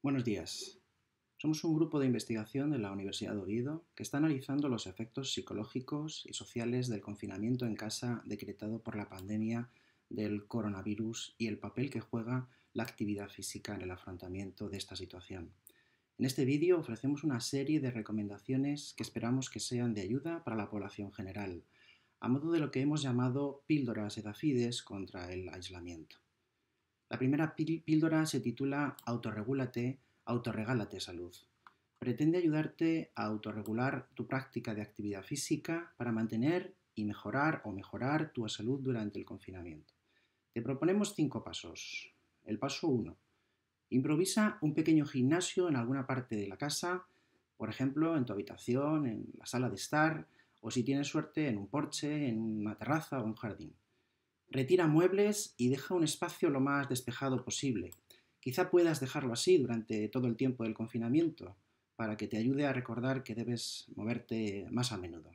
Buenos días. Somos un grupo de investigación de la Universidad de Oviedo que está analizando los efectos psicológicos y sociales del confinamiento en casa decretado por la pandemia del coronavirus y el papel que juega la actividad física en el afrontamiento de esta situación. En este vídeo ofrecemos una serie de recomendaciones que esperamos que sean de ayuda para la población general, a modo de lo que hemos llamado píldoras edafides contra el aislamiento. La primera píldora se titula Autorregúlate, autorregálate salud. Pretende ayudarte a autorregular tu práctica de actividad física para mantener y mejorar o mejorar tu salud durante el confinamiento. Te proponemos cinco pasos. El paso 1. Improvisa un pequeño gimnasio en alguna parte de la casa, por ejemplo, en tu habitación, en la sala de estar, o si tienes suerte, en un porche, en una terraza o un jardín. Retira muebles y deja un espacio lo más despejado posible. Quizá puedas dejarlo así durante todo el tiempo del confinamiento, para que te ayude a recordar que debes moverte más a menudo.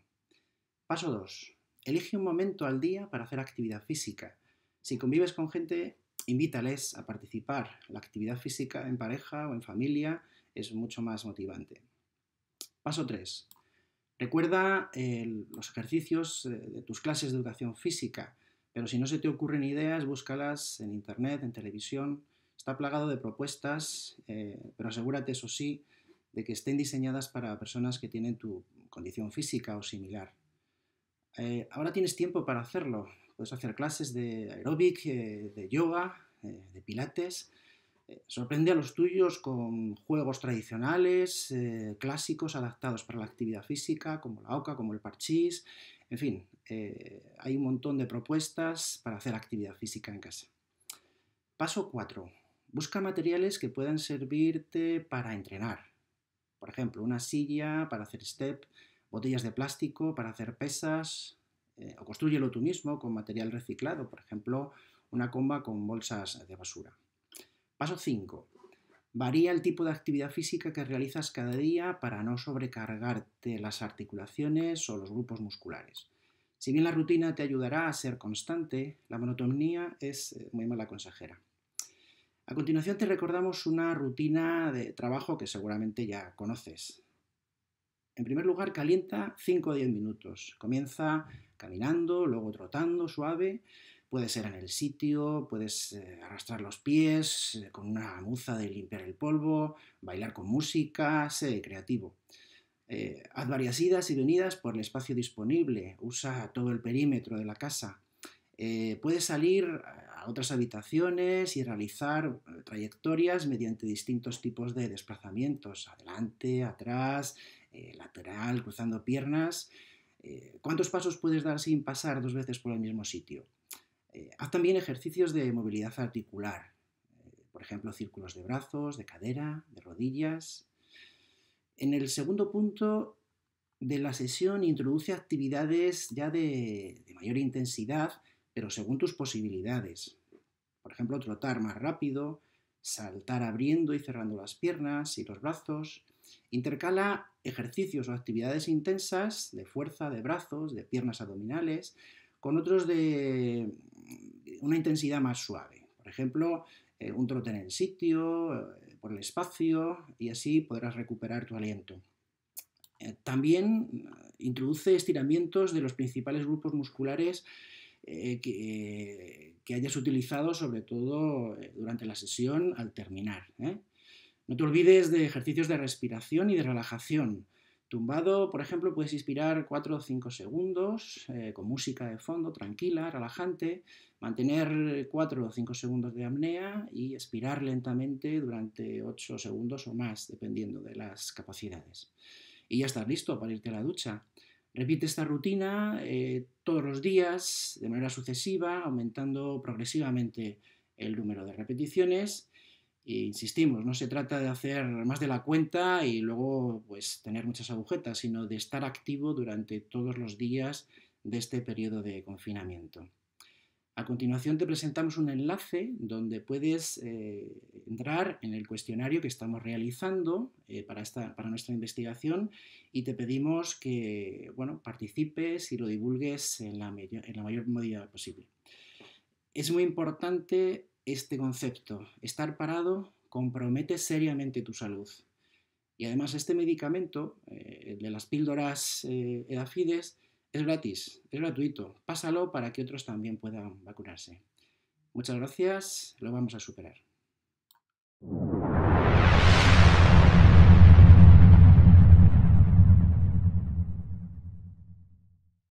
Paso 2. Elige un momento al día para hacer actividad física. Si convives con gente, invítales a participar. La actividad física en pareja o en familia es mucho más motivante. Paso 3. Recuerda los ejercicios eh, de tus clases de educación física. Pero si no se te ocurren ideas, búscalas en internet, en televisión. Está plagado de propuestas, eh, pero asegúrate, eso sí, de que estén diseñadas para personas que tienen tu condición física o similar. Eh, ahora tienes tiempo para hacerlo. Puedes hacer clases de aeróbic, eh, de yoga, de pilates. sorprende a los tuyos con juegos tradicionales, clásicos, adaptados para la actividad física, como la oca, como el parchís. En fin, eh, hay un montón de propuestas para hacer actividad física en casa. Paso 4. Busca materiales que puedan servirte para entrenar. Por ejemplo, una silla para hacer step, botellas de plástico para hacer pesas, eh, o construyelo tú mismo con material reciclado, por ejemplo, una comba con bolsas de basura. Paso 5. Varía el tipo de actividad física que realizas cada día para no sobrecargarte las articulaciones o los grupos musculares. Si bien la rutina te ayudará a ser constante, la monotonía es eh, muy mala consejera. A continuación te recordamos una rutina de trabajo que seguramente ya conoces. En primer lugar, calienta 5 o 10 minutos. Comienza caminando, luego trotando suave, Puede ser en el sitio, puedes eh, arrastrar los pies eh, con una muza de limpiar el polvo, bailar con música, sé creativo. Eh, haz varias idas y venidas por el espacio disponible, usa todo el perímetro de la casa. puedes salir a otras habitaciones y realizar trayectorias mediante distintos tipos de desplazamientos, adelante, atrás, lateral, cruzando piernas. ¿Cuántos pasos puedes dar sin pasar dos veces por el mismo sitio? Eh, haz también ejercicios de movilidad articular, eh, por ejemplo, círculos de brazos, de cadera, de rodillas. En el segundo punto de la sesión introduce actividades ya de, mayor intensidad, pero según tus posibilidades. Por ejemplo, trotar más rápido, saltar abriendo y cerrando las piernas y los brazos. Intercala ejercicios o actividades intensas de fuerza de brazos, de piernas abdominales, con otros de una intensidad más suave. Por ejemplo, eh, un trote en el sitio, eh, por el espacio, y así podrás recuperar tu aliento. Eh, también introduce estiramientos de los principales grupos musculares que, que, hayas utilizado, sobre todo durante la sesión al terminar. No te olvides de ejercicios de respiración y de relajación. Tumbado, por ejemplo, puedes inspirar 4 o 5 segundos eh, con música de fondo, tranquila, relajante, mantener 4 o 5 segundos de apnea y expirar lentamente durante 8 segundos o más, dependiendo de las capacidades. Y ya estás listo para irte a la ducha. Repite esta rutina eh, todos los días de manera sucesiva, aumentando progresivamente el número de repeticiones insistimos, no se trata de hacer más de la cuenta y luego pues tener muchas agujetas, sino de estar activo durante todos los días de este periodo de confinamiento. A continuación te presentamos un enlace donde puedes eh, entrar en el cuestionario que estamos realizando eh, para, esta, para, nuestra investigación y te pedimos que bueno, participes y lo divulgues en la, en la mayor medida posible. Es muy importante este concepto, estar parado compromete seriamente tu salud. Y además este medicamento, eh, de las píldoras eh, Edafides, es gratis, es gratuito. Pásalo para que otros también puedan vacunarse. Muchas gracias, lo vamos a superar.